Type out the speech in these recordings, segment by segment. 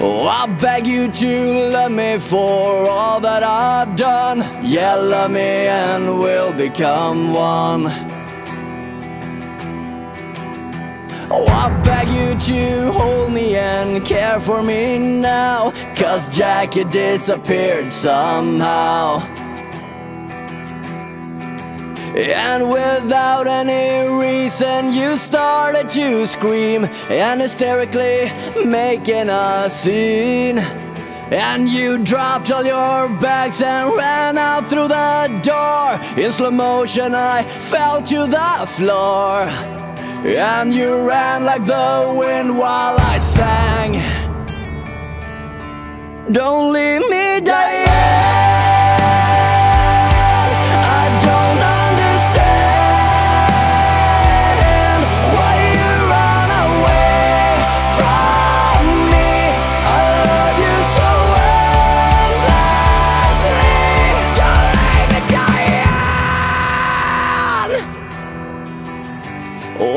Oh, I beg you to love me for all that I've done. Yeah, love me and we'll become one. Oh, I beg you to hold me and care for me now. Cause Jack he disappeared somehow. And without any reason you started to scream And hysterically making a scene. And you dropped all your bags and ran out through the door. In slow motion I fell to the floor. And you ran like the wind while I sang. Don't leave me Diane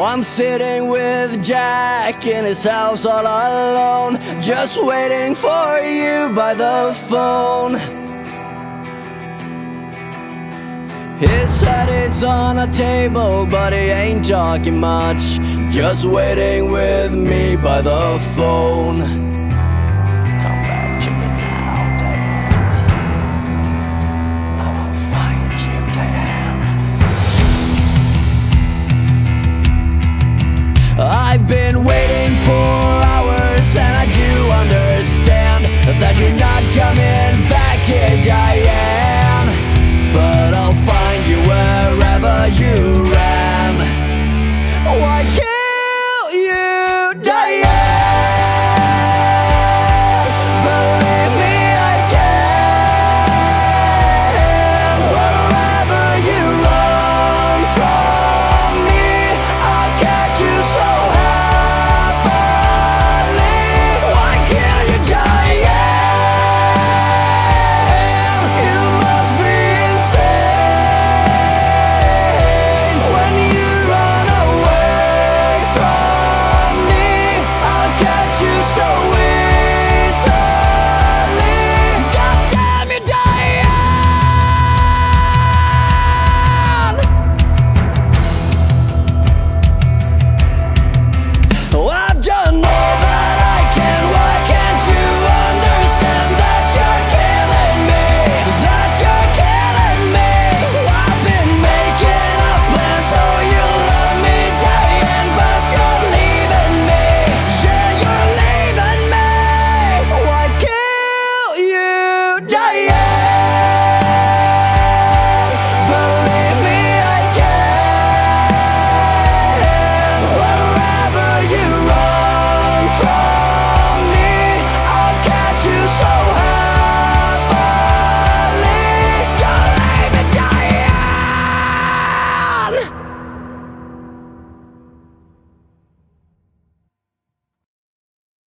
I'm sitting with Jack in his house all alone, just waiting for you by the phone. His head is on a table, but he ain't talking much, just waiting with me by the phone. that you